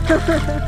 呵呵